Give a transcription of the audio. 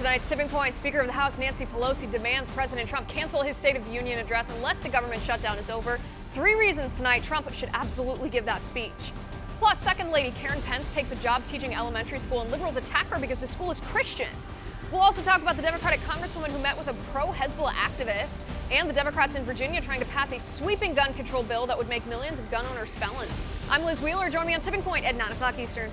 Tonight's tipping point, Speaker of the House Nancy Pelosi demands President Trump cancel his State of the Union address unless the government shutdown is over. Three reasons tonight Trump should absolutely give that speech. Plus, Second Lady Karen Pence takes a job teaching elementary school, and liberals attack her because the school is Christian. We'll also talk about the Democratic congresswoman who met with a pro Hezbollah activist, and the Democrats in Virginia trying to pass a sweeping gun control bill that would make millions of gun owners felons. I'm Liz Wheeler. Join me on Tipping Point at 9 o'clock Eastern.